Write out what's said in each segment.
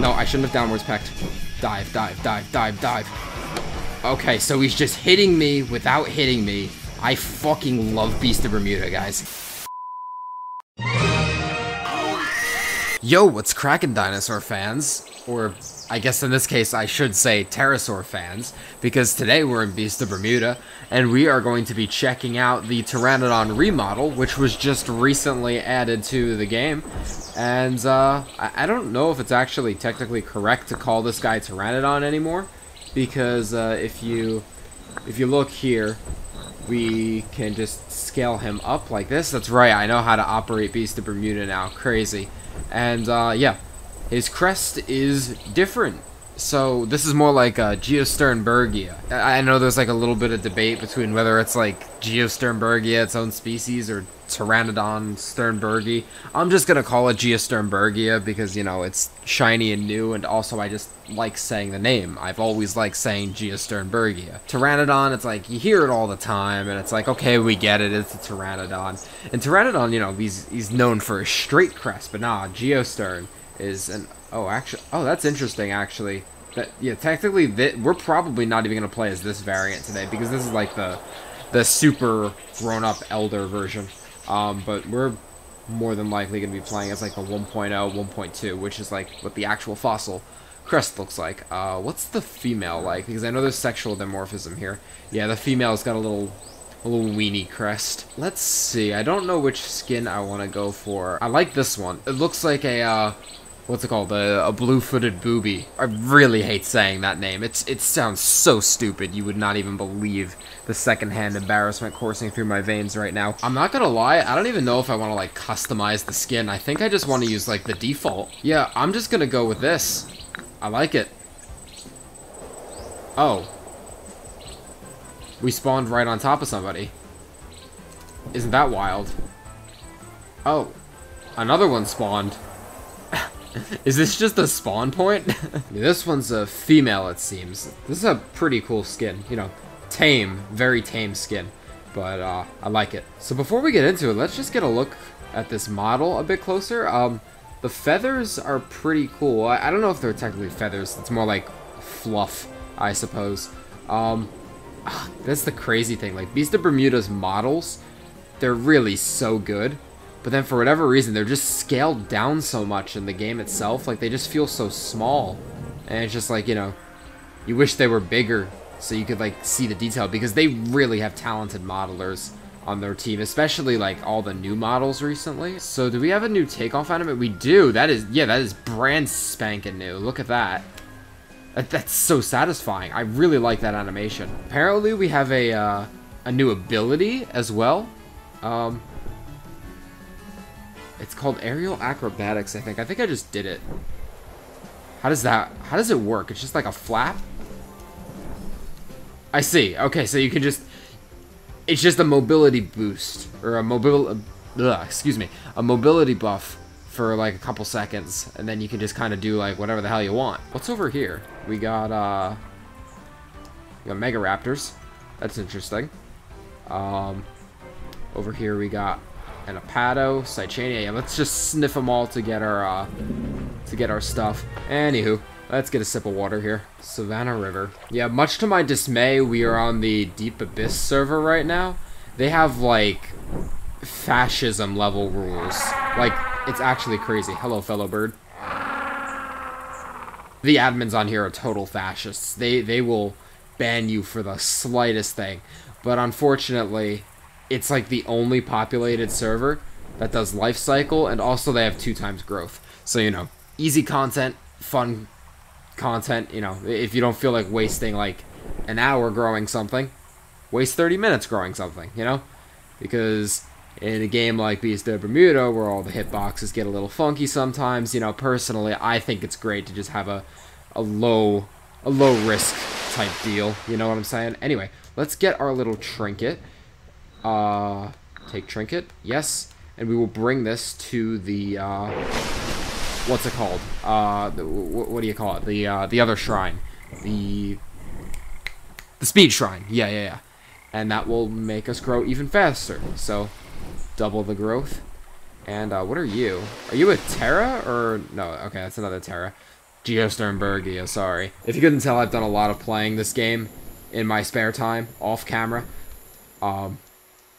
No, I shouldn't have downwards pecked. Dive, dive, dive, dive, dive. Okay, so he's just hitting me without hitting me. I fucking love Beast of Bermuda, guys. Yo, what's cracking, dinosaur fans? Or, I guess in this case, I should say pterosaur fans, because today we're in Beast of Bermuda, and we are going to be checking out the Pteranodon remodel, which was just recently added to the game. And, uh, I, don't know if it's actually technically correct to call this guy Pteranodon anymore, because, uh, if you, if you look here, we can just scale him up like this. That's right, I know how to operate Beast of Bermuda now. Crazy. And, uh, yeah. His crest is different. So, this is more like uh, Geosternbergia. I know there's like a little bit of debate between whether it's like Geosternbergia, its own species, or Pteranodon sternbergi. I'm just gonna call it Geosternbergia because, you know, it's shiny and new, and also I just like saying the name. I've always liked saying Geosternbergia. Pteranodon, it's like, you hear it all the time, and it's like, okay, we get it, it's a Pteranodon. And Pteranodon, you know, he's, he's known for a straight crest, but nah, Geostern is an... Oh, actually... Oh, that's interesting, actually. That, yeah, technically, th we're probably not even going to play as this variant today, because this is like the the super grown-up elder version. Um, but we're more than likely going to be playing as like the 1.0, 1.2, which is like what the actual fossil crest looks like. Uh, what's the female like? Because I know there's sexual dimorphism here. Yeah, the female's got a little a little weenie crest. Let's see. I don't know which skin I want to go for. I like this one. It looks like a, uh, what's it called? A, a blue-footed booby. I really hate saying that name. It's It sounds so stupid. You would not even believe the secondhand embarrassment coursing through my veins right now. I'm not gonna lie, I don't even know if I want to, like, customize the skin. I think I just want to use, like, the default. Yeah, I'm just gonna go with this. I like it. Oh. We spawned right on top of somebody. Isn't that wild? Oh. Another one spawned. Is this just a spawn point? this one's a female, it seems. This is a pretty cool skin. You know, tame. Very tame skin. But, uh, I like it. So before we get into it, let's just get a look at this model a bit closer. Um, the feathers are pretty cool. I, I don't know if they're technically feathers. It's more like fluff, I suppose. Um, ah, that's the crazy thing. Like, Beast of Bermuda's models, they're really so good. But then for whatever reason, they're just scaled down so much in the game itself. Like, they just feel so small. And it's just like, you know, you wish they were bigger so you could, like, see the detail. Because they really have talented modelers on their team, especially like all the new models recently. So do we have a new takeoff animate? We do. That is, yeah, that is brand spanking new. Look at that. that that's so satisfying. I really like that animation. Apparently we have a, uh, a new ability as well. Um, it's called aerial acrobatics, I think. I think I just did it. How does that, how does it work? It's just like a flap? I see. Okay, so you can just it's just a mobility boost or a mobile excuse me a mobility buff for like a couple seconds and then you can just kind of do like whatever the hell you want what's over here we got uh we got mega raptors that's interesting um over here we got an apado Cychania. Yeah, let's just sniff them all to get our uh to get our stuff anywho Let's get a sip of water here. Savannah River. Yeah, much to my dismay, we are on the Deep Abyss server right now. They have, like, fascism level rules. Like, it's actually crazy. Hello, fellow bird. The admins on here are total fascists. They, they will ban you for the slightest thing. But unfortunately, it's like the only populated server that does life cycle, and also they have two times growth. So, you know, easy content, fun content, you know, if you don't feel like wasting like an hour growing something, waste 30 minutes growing something, you know? Because in a game like Beast of Bermuda, where all the hitboxes get a little funky sometimes, you know, personally, I think it's great to just have a, a low, a low risk type deal, you know what I'm saying? Anyway, let's get our little trinket. Uh, take trinket, yes, and we will bring this to the, uh, what's it called? Uh, the, what do you call it? The uh, the other shrine, the the speed shrine. Yeah, yeah, yeah. And that will make us grow even faster. So, double the growth. And uh, what are you? Are you a Ptera or no? Okay, that's another Ptera. Geosternbergia, sorry. If you couldn't tell, I've done a lot of playing this game in my spare time, off camera. Um,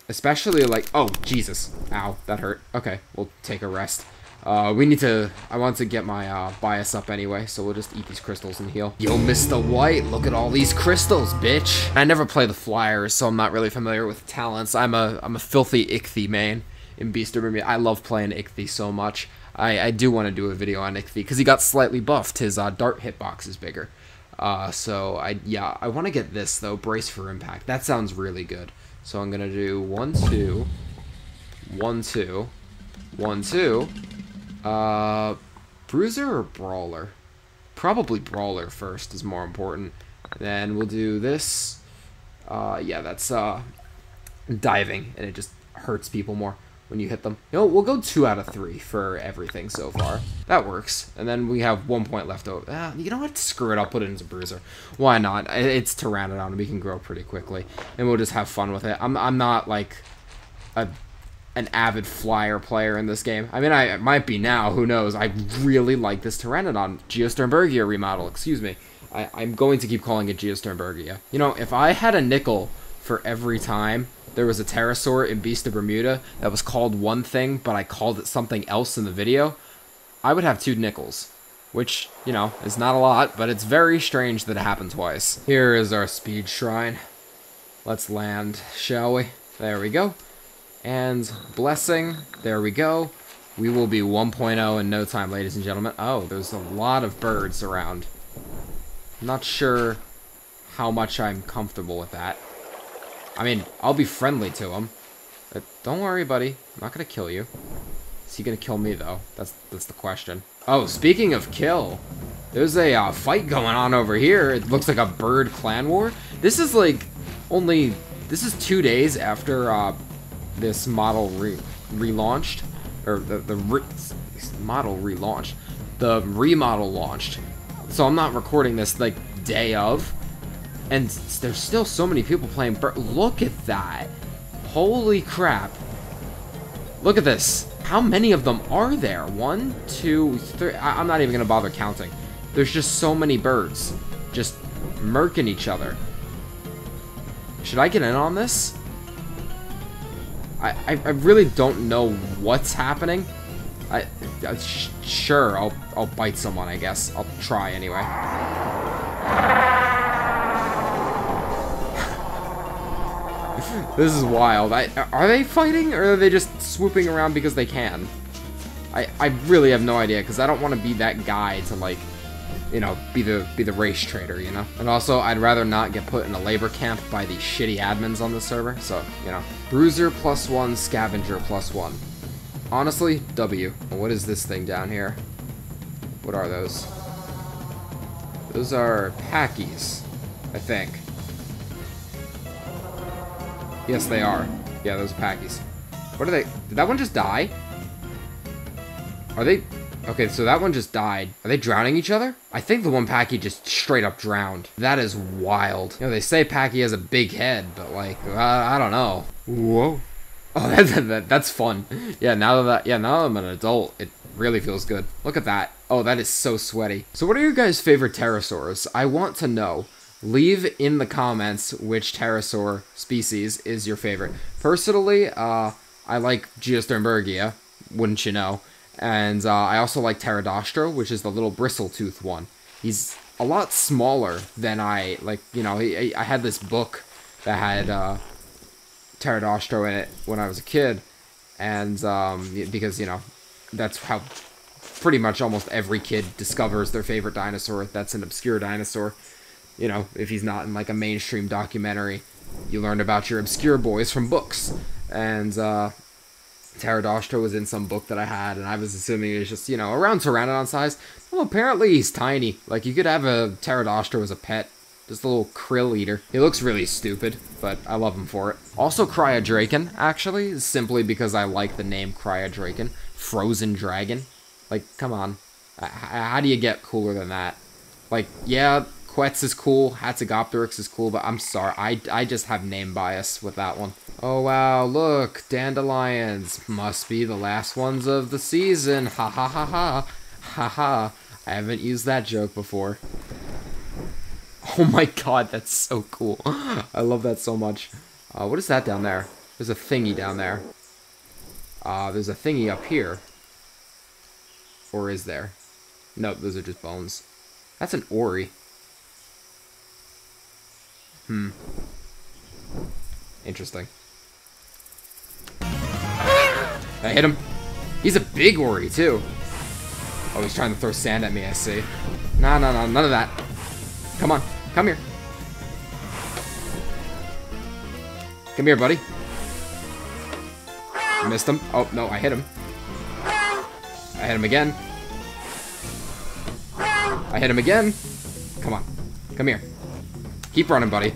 especially like, oh, Jesus. Ow, that hurt. Okay, we'll take a rest. Uh, we need to, I want to get my, uh, bias up anyway, so we'll just eat these crystals and heal. Yo, Mr. White, look at all these crystals, bitch! I never play the Flyers, so I'm not really familiar with talents. I'm a, I'm a filthy Ichthy main in Beast of Bermuda. I love playing Ichthy so much. I, I do want to do a video on Ichthy, because he got slightly buffed. His, uh, dart hitbox is bigger. Uh, so I, yeah, I want to get this, though, Brace for Impact. That sounds really good. So I'm gonna do one, two, one, two, one, two, uh, Bruiser or Brawler? Probably Brawler first is more important. Then we'll do this. Uh, yeah, that's, uh, diving, and it just hurts people more when you hit them. You know, we'll go two out of three for everything so far. That works. And then we have one point left over. Ah, you know what? Screw it. I'll put it into Bruiser. Why not? It's Pteranodon. We can grow pretty quickly. And we'll just have fun with it. I'm, I'm not, like, a an avid flyer player in this game. I mean, I might be now. Who knows? I really like this Pteranodon. Geosternbergia remodel, excuse me. I, I'm going to keep calling it Geosternbergia. You know, if I had a nickel for every time there was a pterosaur in Beast of Bermuda that was called one thing, but I called it something else in the video, I would have two nickels. Which, you know, is not a lot, but it's very strange that it happened twice. Here is our speed shrine. Let's land, shall we? There we go. And blessing, there we go. We will be 1.0 in no time, ladies and gentlemen. Oh, there's a lot of birds around. I'm not sure how much I'm comfortable with that. I mean, I'll be friendly to him. But don't worry, buddy. I'm not gonna kill you. Is he gonna kill me, though? That's that's the question. Oh, speaking of kill, there's a uh, fight going on over here. It looks like a bird clan war. This is like only... This is two days after uh, this model re relaunched, or the, the re model relaunched, the remodel launched. So I'm not recording this like day of, and there's still so many people playing. Bur Look at that! Holy crap! Look at this. How many of them are there? One, two, three. I I'm not even gonna bother counting. There's just so many birds, just murking each other. Should I get in on this? I, I, I really don't know what's happening. I, I sure, I'll, I'll bite someone, I guess. I'll try anyway. This is wild. I, are they fighting, or are they just swooping around because they can? I, I really have no idea, because I don't want to be that guy to, like, you know, be the be the race trader, you know? And also, I'd rather not get put in a labor camp by these shitty admins on the server, so, you know. Bruiser plus one, Scavenger plus one. Honestly, W. What is this thing down here? What are those? Those are Packies, I think. Yes, they are. Yeah, those are Packies. What are they? Did that one just die? Are they... Okay, so that one just died. Are they drowning each other? I think the one Packy just straight up drowned. That is wild. You know, they say Packy has a big head, but like, uh, I don't know. Whoa. Oh, that, that, that's fun. Yeah, now that, yeah, now that I'm an adult, it really feels good. Look at that. Oh, that is so sweaty. So what are your guys' favorite pterosaurs? I want to know. Leave in the comments which pterosaur species is your favorite. Personally, uh, I like Geosternbergia, wouldn't you know. And uh, I also like Pterodaustro, which is the little bristle-tooth one. He's a lot smaller than I, like, you know, I, I had this book that had uh, Pterodaustro in it when I was a kid. And um, because, you know, that's how pretty much almost every kid discovers their favorite dinosaur that's an obscure dinosaur. You know, if he's not in like a mainstream documentary, you learn about your obscure boys from books. And uh, Pterodaustro was in some book that I had, and I was assuming it was just, you know, around Pteranodon size. Well, apparently he's tiny. Like, you could have a Pterodaustro as a pet. Just a little krill eater. He looks really stupid, but I love him for it. Also Cryodrakon, actually, simply because I like the name Cryodrakon. Frozen Dragon. Like, come on. How do you get cooler than that? Like, yeah, Quetz is cool, Hatzegopteryx is cool, but I'm sorry, I, I just have name bias with that one. Oh wow, look, dandelions. Must be the last ones of the season. Ha ha ha ha. Ha ha. I haven't used that joke before. Oh my god, that's so cool. I love that so much. Uh, what is that down there? There's a thingy down there. Uh, there's a thingy up here. Or is there? Nope, those are just bones. That's an Ori. Hmm. Interesting. I hit him. He's a big Ori, too. Oh, he's trying to throw sand at me, I see. No, no, no, none of that. Come on, come here. Come here, buddy. I missed him. Oh, no, I hit him. I hit him again. I hit him again. Come on. Come here. Keep running, buddy.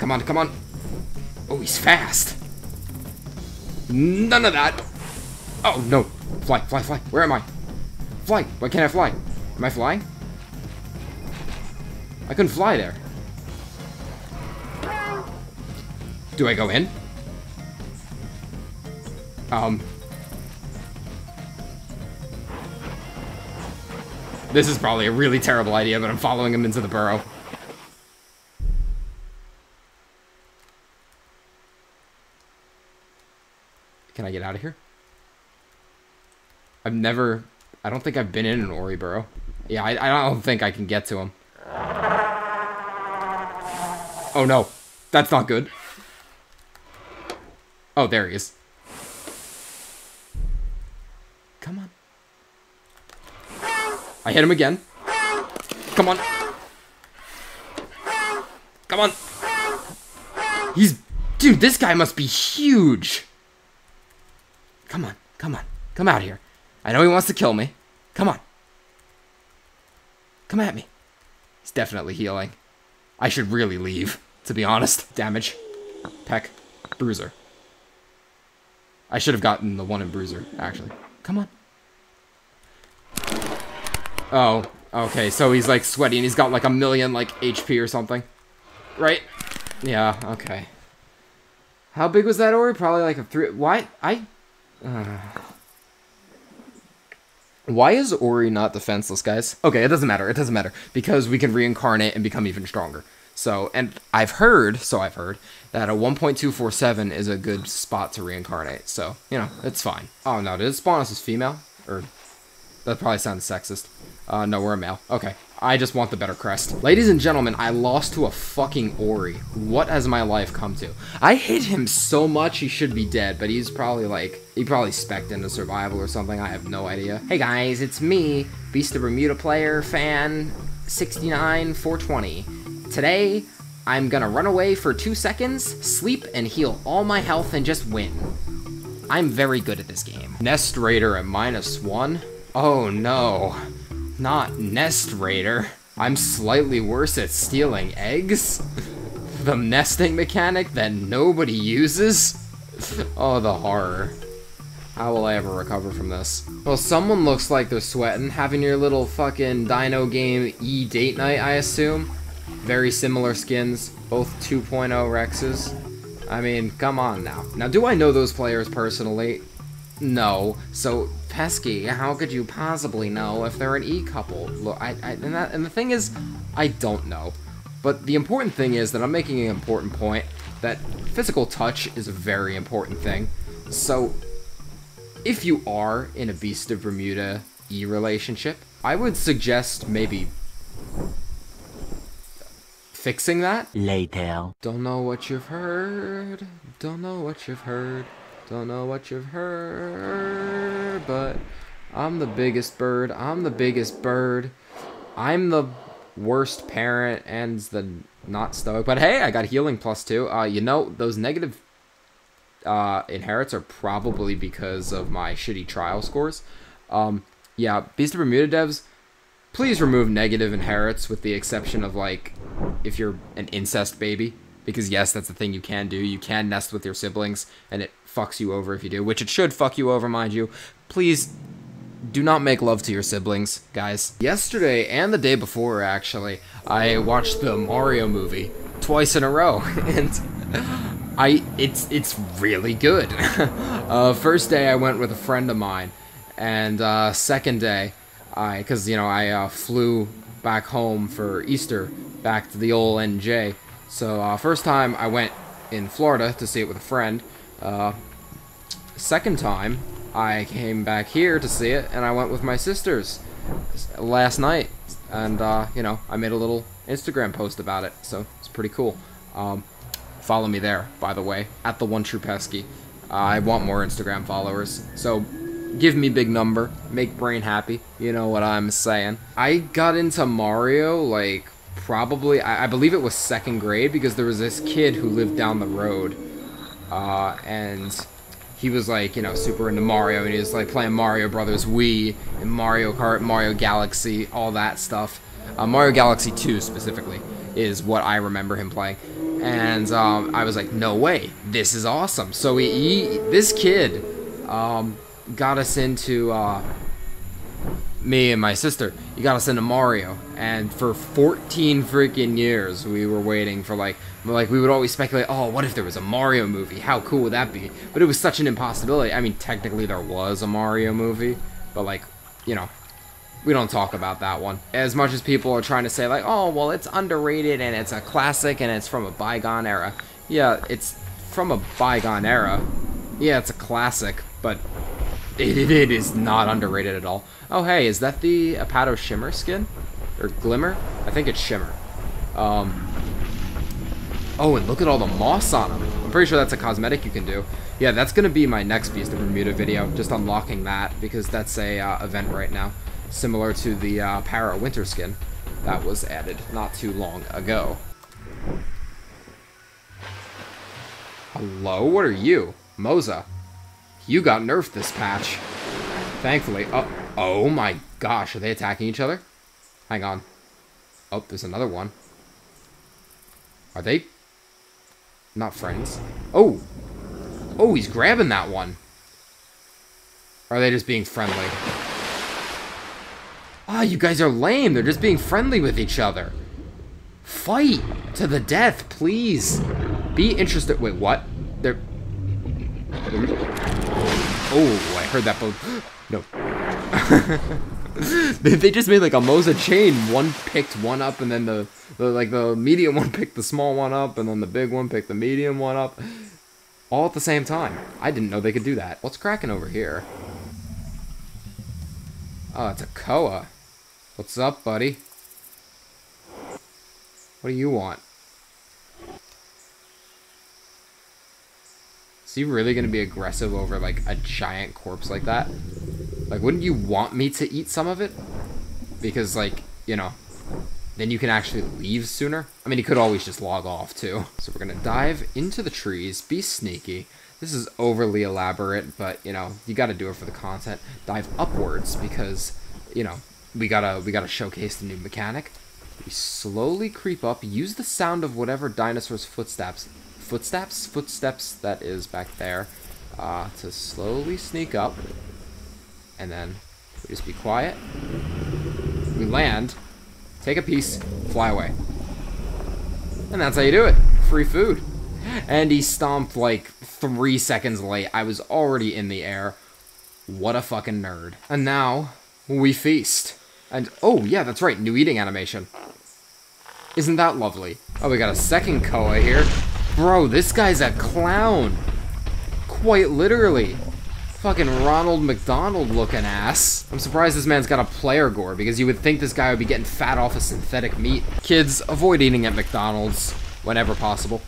Come on, come on. Oh, he's fast. None of that. Oh, no. Fly, fly, fly. Where am I? Fly. Why can't I fly? Am I flying? I couldn't fly there. Do I go in? Um. This is probably a really terrible idea, but I'm following him into the burrow. Can I get out of here? I've never... I don't think I've been in an Ori burrow. Yeah, I, I don't think I can get to him. Oh no. That's not good. Oh, there he is. Come on. I hit him again. Come on. Come on. He's... Dude, this guy must be huge. Come on. Come on. Come out here. I know he wants to kill me. Come on. Come at me. He's definitely healing. I should really leave, to be honest. Damage. Peck. Bruiser. I should have gotten the one in Bruiser, actually. Come on. Oh, okay, so he's like sweaty and he's got like a million like HP or something. Right? Yeah, okay. How big was that Ori? Probably like a three. Why? I. Uh... Why is Ori not defenseless, guys? Okay, it doesn't matter. It doesn't matter because we can reincarnate and become even stronger. So, and I've heard, so I've heard, that a 1.247 is a good spot to reincarnate. So, you know, it's fine. Oh, no, did it spawn us as female? Or, that probably sounds sexist. Uh, no, we're a male. Okay. I just want the better crest. Ladies and gentlemen, I lost to a fucking Ori. What has my life come to? I hate him so much he should be dead, but he's probably like, he probably specced into survival or something. I have no idea. Hey guys, it's me, Beast of Bermuda player, fan, 69 420. Today, I'm gonna run away for two seconds, sleep, and heal all my health and just win. I'm very good at this game. Nest Raider at minus one? Oh no. Not Nest Raider. I'm slightly worse at stealing eggs? the nesting mechanic that nobody uses? oh, the horror. How will I ever recover from this? Well, someone looks like they're sweating, having your little fucking dino game E date night, I assume. Very similar skins, both 2.0 Rexes. I mean, come on now. Now, do I know those players personally? No. So, Pesky, how could you possibly know if they're an E-couple? Look, I, I, and, that, and the thing is, I don't know. But the important thing is that I'm making an important point, that physical touch is a very important thing. So, if you are in a Beast of Bermuda E relationship, I would suggest maybe fixing that. Later. Don't know what you've heard. Don't know what you've heard. Don't know what you've heard, but I'm the biggest bird. I'm the biggest bird. I'm the worst parent and the not stoic. But hey, I got healing plus two. Uh, you know, those negative uh, inherits are probably because of my shitty trial scores. Um, yeah, Beast of Bermuda devs, please remove negative inherits with the exception of like if you're an incest baby. Because yes, that's the thing you can do. You can nest with your siblings, and it fucks you over if you do, which it should fuck you over, mind you. Please do not make love to your siblings, guys. Yesterday and the day before, actually, I watched the Mario movie twice in a row, and I it's it's really good. uh, first day I went with a friend of mine, and uh, second day I, because, you know, I uh, flew back home for Easter, back to the old NJ. So, uh, first time I went in Florida to see it with a friend. Uh, second time, I came back here to see it, and I went with my sisters last night. And, uh, you know, I made a little Instagram post about it, so it's pretty cool. Um, follow me there, by the way, at the one true pesky. Uh, I want more Instagram followers, so give me big number, make brain happy. You know what I'm saying. I got into Mario like probably I, I believe it was second grade because there was this kid who lived down the road, uh, and he was like you know super into Mario and he was like playing Mario Brothers Wii and Mario Kart, Mario Galaxy, all that stuff. Uh, Mario Galaxy 2 specifically is what I remember him playing. And um, I was like, no way, this is awesome. So he, he this kid um, got us into uh, me and my sister. you got us into Mario, and for 14 freaking years we were waiting for like like we would always speculate, oh, what if there was a Mario movie? How cool would that be? But it was such an impossibility. I mean, technically there was a Mario movie, but like, you know, we don't talk about that one. As much as people are trying to say like, oh, well, it's underrated and it's a classic and it's from a bygone era. Yeah, it's from a bygone era. Yeah, it's a classic, but it, it is not underrated at all. Oh, hey, is that the Apato Shimmer skin? Or Glimmer? I think it's Shimmer. Um, oh, and look at all the moss on them. I'm pretty sure that's a cosmetic you can do. Yeah, that's going to be my next Beast of Bermuda video, just unlocking that, because that's a uh, event right now, similar to the uh, Para Winter skin that was added not too long ago. Hello, what are you? Moza. You got nerfed this patch. Thankfully. Oh, oh my gosh, are they attacking each other? Hang on. Oh, there's another one. Are they not friends? Oh! Oh, he's grabbing that one. Or are they just being friendly? Ah, you guys are lame. They're just being friendly with each other. Fight to the death, please. Be interested. Wait, what? They're... Oh, I heard that both. No. they just made like a Moza chain. One picked one up, and then the, the like the medium one picked the small one up, and then the big one picked the medium one up. All at the same time. I didn't know they could do that. What's cracking over here? Oh, it's a Koa. What's up, buddy? What do you want? Is he really going to be aggressive over, like, a giant corpse like that? Like, wouldn't you want me to eat some of it? Because, like, you know, then you can actually leave sooner. I mean, he could always just log off, too. So we're going to dive into the trees, be sneaky. This is overly elaborate, but, you know, you got to do it for the content. Dive upwards because, you know, we gotta we gotta showcase the new mechanic. We slowly creep up, use the sound of whatever dinosaur's footsteps footsteps, footsteps that is back there, uh, to slowly sneak up, and then we just be quiet. We land, take a piece, fly away. And that's how you do it. Free food. And he stomped like three seconds late. I was already in the air. What a fucking nerd. And now, we feast. And, oh, yeah, that's right, new eating animation. Isn't that lovely? Oh, we got a second Koa here. Bro, this guy's a clown. Quite literally. Fucking Ronald McDonald looking ass. I'm surprised this man's got a player gore because you would think this guy would be getting fat off of synthetic meat. Kids, avoid eating at McDonald's whenever possible.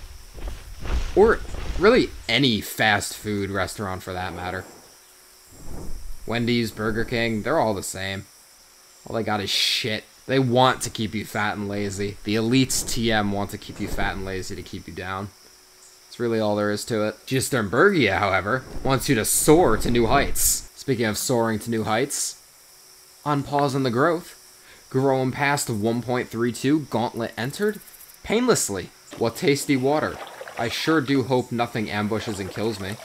Or really any fast food restaurant for that matter. Wendy's, Burger King, they're all the same. All they got is shit. They want to keep you fat and lazy. The elites TM want to keep you fat and lazy to keep you down. Really all there is to it. Sternbergia, however, wants you to soar to new heights. Speaking of soaring to new heights, on pause on the growth. Growing past 1.32, Gauntlet entered painlessly. What tasty water. I sure do hope nothing ambushes and kills me.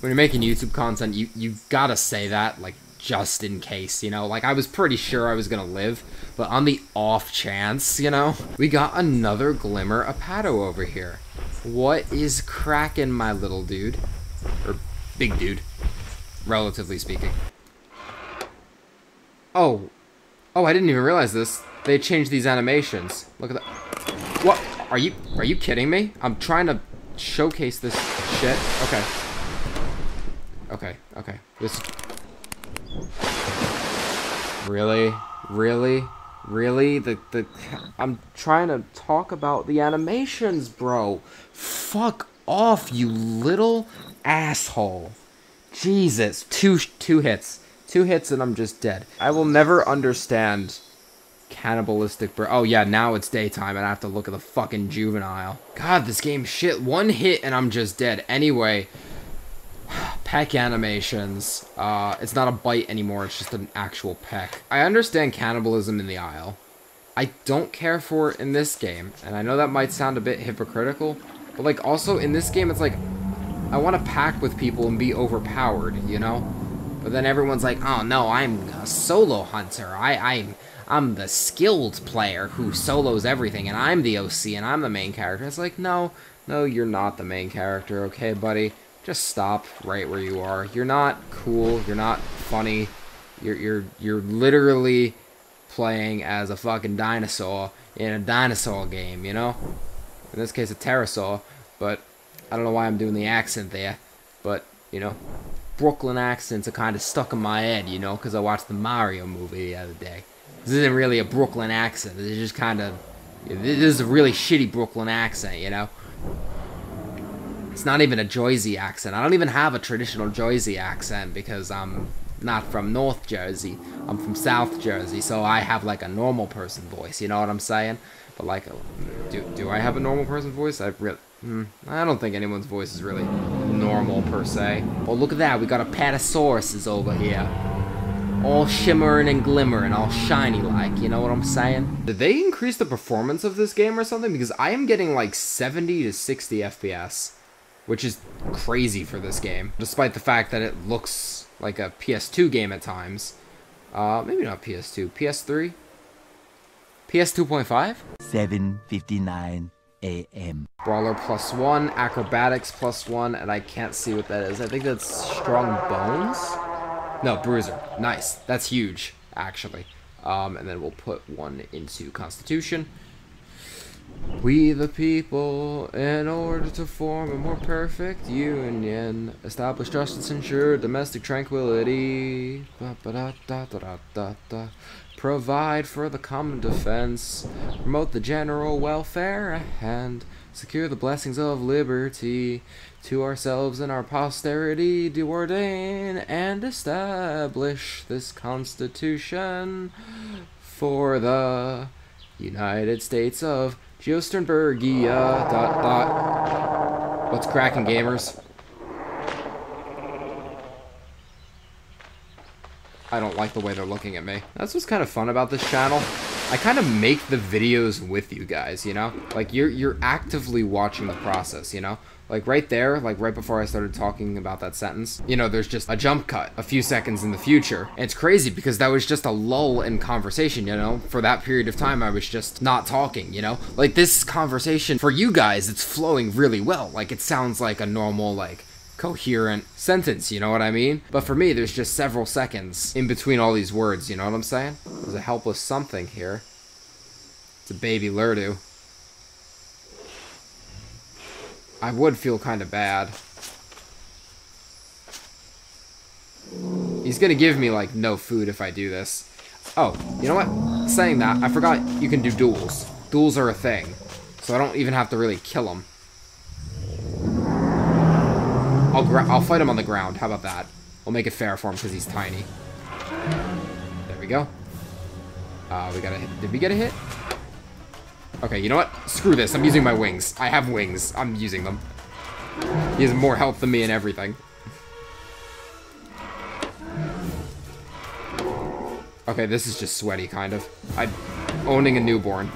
When you're making YouTube content, you, you gotta say that, like, just in case, you know? Like, I was pretty sure I was gonna live, but on the off chance, you know? We got another Glimmer Apato over here. What is cracking, my little dude? Or big dude, relatively speaking. Oh. Oh, I didn't even realize this. They changed these animations. Look at that. What? Are you are you kidding me? I'm trying to showcase this shit. Okay. Okay, okay. This Really? Really? Really? The the I'm trying to talk about the animations, bro. Fuck off, you little asshole. Jesus, two two hits. Two hits and I'm just dead. I will never understand cannibalistic bro. Oh yeah, now it's daytime and I have to look at the fucking juvenile. God, this game shit. One hit and I'm just dead. Anyway, peck animations. Uh, it's not a bite anymore, it's just an actual peck. I understand cannibalism in the Isle. I don't care for it in this game, and I know that might sound a bit hypocritical, but like also in this game it's like, I want to pack with people and be overpowered, you know? But then everyone's like, oh no, I'm a solo hunter. I, I'm, I'm the skilled player who solos everything, and I'm the OC, and I'm the main character. It's like, no, no, you're not the main character, okay, buddy? Just stop right where you are. You're not cool. You're not funny. You're you're you're literally playing as a fucking dinosaur in a dinosaur game, you know? In this case, a pterosaur, but I don't know why I'm doing the accent there, but, you know, Brooklyn accents are kind of stuck in my head, you know, because I watched the Mario movie the other day. This isn't really a Brooklyn accent. It's just kind of... This is a really shitty Brooklyn accent, you know? It's not even a Jersey accent. I don't even have a traditional Jersey accent because I'm not from North Jersey. I'm from South Jersey, so I have like a normal person voice. You know what I'm saying? But like, do do I have a normal person voice? I really. Hmm, I don't think anyone's voice is really normal per se. Oh, look at that. We got a Patasaurus over here. All shimmering and glimmering, all shiny like, you know what I'm saying? Did they increase the performance of this game or something? Because I am getting like 70 to 60 FPS which is crazy for this game, despite the fact that it looks like a PS2 game at times. Uh, maybe not PS2, PS3? PS 2.5? 7.59 a.m. Brawler plus one, acrobatics plus one, and I can't see what that is. I think that's strong bones? No, bruiser. Nice. That's huge, actually. Um, and then we'll put one into constitution. We the people, in order to form a more perfect union, establish justice, ensure domestic tranquility, provide for the common defense, promote the general welfare, and secure the blessings of liberty. To ourselves and our posterity, do ordain and establish this constitution for the United States of Geosternbergia dot dot. What's cracking, gamers? I don't like the way they're looking at me. That's what's kind of fun about this channel. I kind of make the videos with you guys, you know? Like, you're, you're actively watching the process, you know? Like right there, like right before I started talking about that sentence, you know, there's just a jump cut a few seconds in the future. And it's crazy because that was just a lull in conversation, you know? For that period of time, I was just not talking, you know? Like this conversation, for you guys, it's flowing really well. Like it sounds like a normal, like, coherent sentence, you know what I mean? But for me, there's just several seconds in between all these words, you know what I'm saying? There's a helpless something here. It's a baby Lurdu. I would feel kind of bad. He's gonna give me, like, no food if I do this. Oh, you know what? Saying that, I forgot you can do duels. Duels are a thing. So I don't even have to really kill him. I'll, I'll fight him on the ground. How about that? We'll make it fair for him because he's tiny. There we go. Uh, we got a hit. Did we get a hit? Okay, you know what? Screw this. I'm using my wings. I have wings. I'm using them. He has more health than me and everything. Okay, this is just sweaty, kind of. I'm owning a newborn.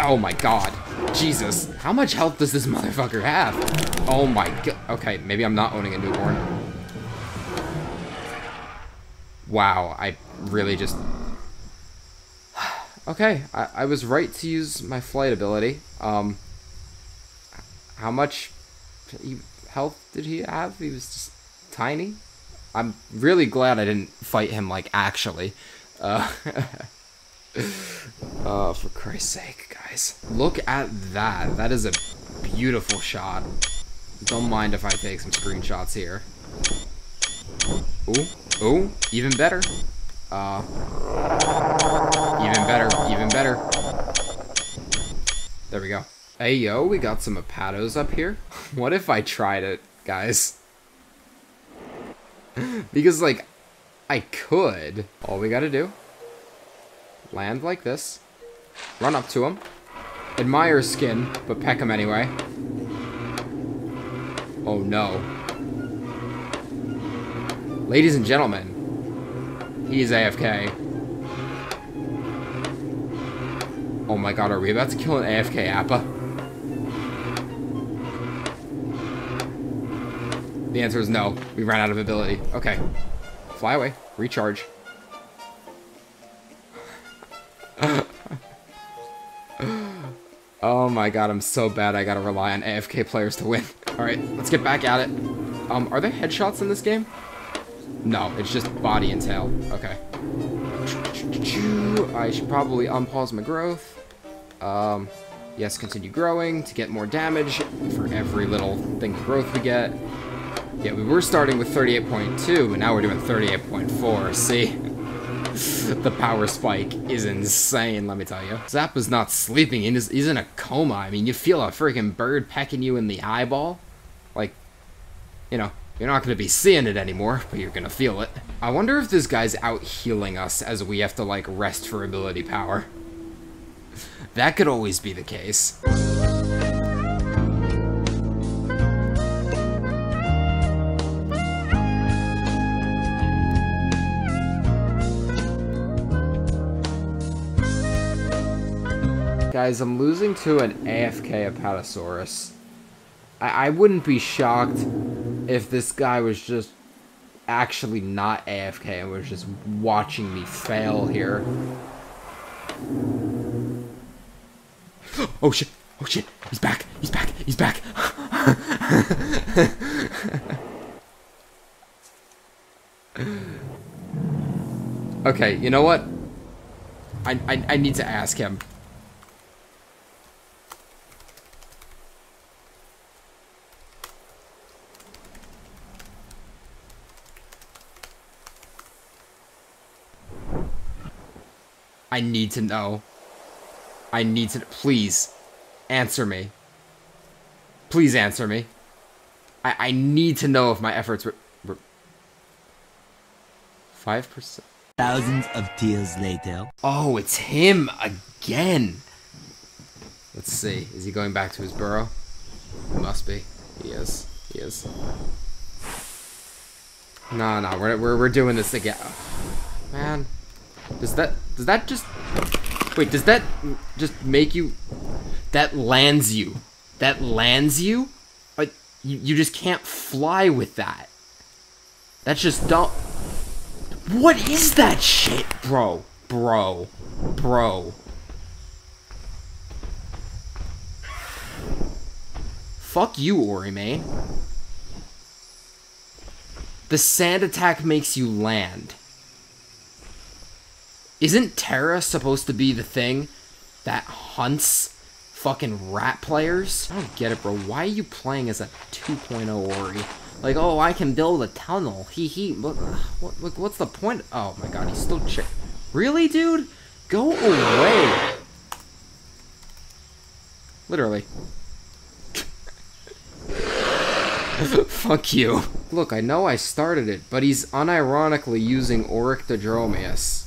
oh my god. Jesus. How much health does this motherfucker have? Oh my god. Okay, maybe I'm not owning a newborn. Wow, I really just... okay, I, I was right to use my flight ability. Um, how much health did he have? He was just tiny. I'm really glad I didn't fight him, like, actually. Uh, uh, for Christ's sake, guys. Look at that. That is a beautiful shot. Don't mind if I take some screenshots here. Ooh, ooh, even better. Uh, even better, even better. There we go. Hey, yo, we got some Apatos up here. what if I tried it, guys? because, like, I could. All we gotta do, land like this, run up to him, admire skin, but peck him anyway. Oh no. Ladies and gentlemen, he is AFK. Oh my god, are we about to kill an AFK Appa? The answer is no. We ran out of ability. Okay. Fly away. Recharge. oh my god, I'm so bad I gotta rely on AFK players to win. Alright, let's get back at it. Um, are there headshots in this game? No, it's just body and tail. Okay. I should probably unpause my growth. Um, yes, continue growing to get more damage for every little thing of growth we get. Yeah, we were starting with 38.2, but now we're doing 38.4. See? the power spike is insane, let me tell you. Zappa's not sleeping, he's, he's in a coma. I mean, you feel a freaking bird pecking you in the eyeball. Like, you know, you're not going to be seeing it anymore, but you're going to feel it. I wonder if this guy's out healing us as we have to, like, rest for ability power. That could always be the case. Guys, I'm losing to an AFK Apatosaurus. I, I wouldn't be shocked if this guy was just actually not AFK and was just watching me fail here. Oh shit! Oh shit! He's back! He's back! He's back! okay, you know what? I, I, I need to ask him. I need to know. I need to... Please, answer me. Please answer me. I, I need to know if my efforts were... 5%? Thousands of tears later. Oh, it's him again. Let's see. Is he going back to his burrow? He must be. He is. He is. No, no, we're, we're, we're doing this again. man. Does that does that just wait? Does that just make you? That lands you. That lands you. Like you, you just can't fly with that. That's just don't. What is that shit, bro? Bro, bro. Fuck you, Orimane. The sand attack makes you land. Isn't Ptera supposed to be the thing that hunts fucking rat players? I don't get it, bro. Why are you playing as a 2.0 Ori? Like, oh, I can build a tunnel. He he. What, what, what's the point? Oh my god, he's still chick. Really, dude? Go away. Literally. Fuck you. Look, I know I started it, but he's unironically using Oryctodromeus.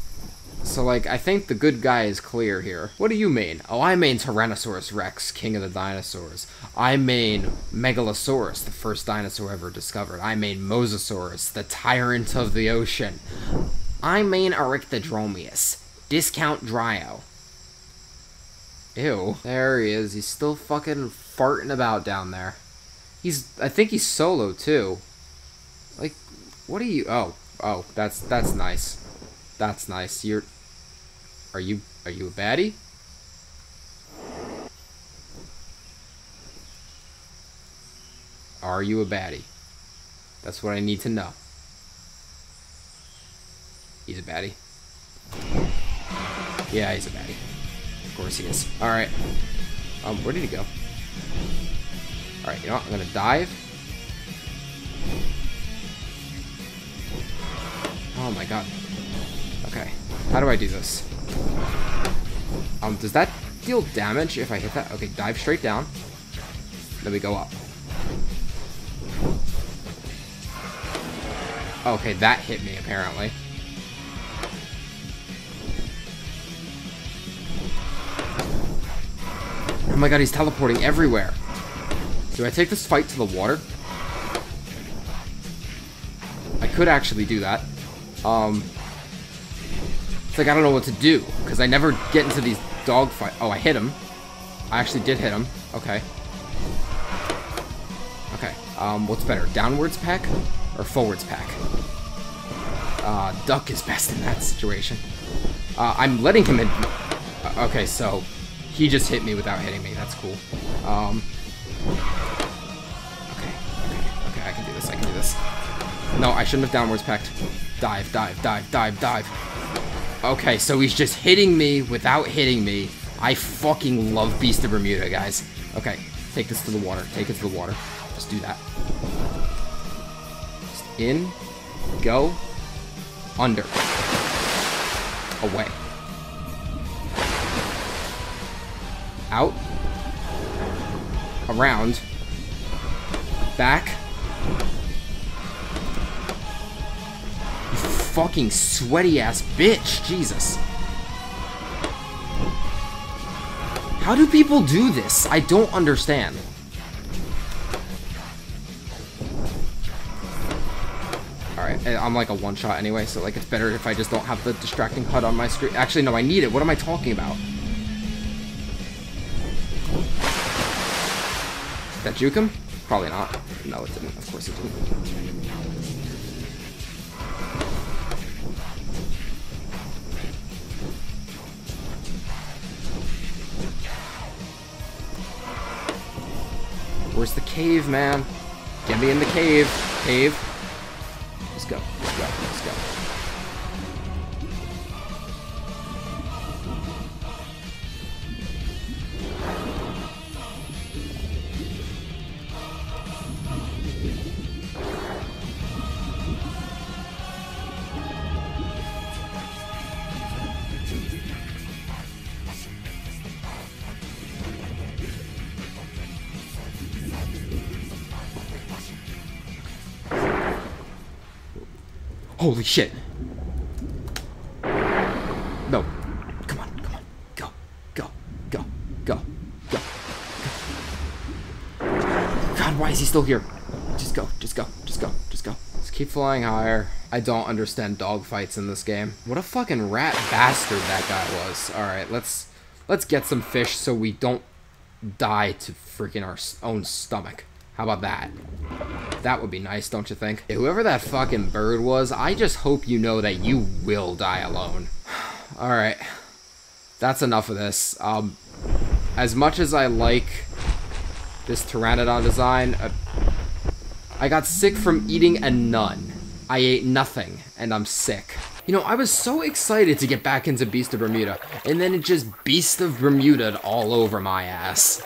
So, like, I think the good guy is clear here. What do you mean? Oh, I mean Tyrannosaurus Rex, king of the dinosaurs. I mean Megalosaurus, the first dinosaur ever discovered. I mean Mosasaurus, the tyrant of the ocean. I mean Oryctodromeus, discount Dryo. Ew. There he is. He's still fucking farting about down there. He's, I think he's solo, too. Like, what are you, oh, Oh, that's that's nice. That's nice. You're. Are you are you a baddie? Are you a baddie? That's what I need to know. He's a baddie. Yeah, he's a baddie. Of course he is. Alright. Um, where did he go? Alright, you know what? I'm gonna dive. Oh my god. Okay. How do I do this? Um, does that deal damage if I hit that? Okay, dive straight down. Then we go up. Okay, that hit me, apparently. Oh my god, he's teleporting everywhere. Do I take this fight to the water? I could actually do that. Um, it's like I don't know what to do, because I never get into these dog fight. Oh, I hit him. I actually did hit him. Okay. Okay. Um, what's better, downwards pack or forwards pack? Uh, duck is best in that situation. Uh, I'm letting him in. Uh, okay, so he just hit me without hitting me. That's cool. Um, okay, okay, okay. I can do this. I can do this. No, I shouldn't have downwards packed. Dive, dive, dive, dive, dive. Okay, so he's just hitting me without hitting me. I fucking love Beast of Bermuda, guys. Okay, take this to the water. Take it to the water. Just do that. Just in, go, under, away. Out, around, back. Fucking sweaty ass bitch, Jesus. How do people do this? I don't understand. Alright, eh, I'm like a one-shot anyway, so like it's better if I just don't have the distracting HUD on my screen. Actually, no, I need it. What am I talking about? Did that juke him? Probably not. No, it didn't. Of course it didn't. Where's the cave, man? Get me in the cave. Cave. Let's go. Let's go. Holy shit. No. Come on, come on. Go, go, go, go, go, go. God, why is he still here? Just go, just go, just go, just go. Let's keep flying higher. I don't understand dogfights in this game. What a fucking rat bastard that guy was. Alright, let's let's get some fish so we don't die to freaking our own stomach. How about that? That would be nice, don't you think? Whoever that fucking bird was, I just hope you know that you will die alone. Alright. That's enough of this. Um, as much as I like this Pteranodon design, uh, I got sick from eating a nun. I ate nothing, and I'm sick. You know, I was so excited to get back into Beast of Bermuda, and then it just Beast of Bermuda all over my ass.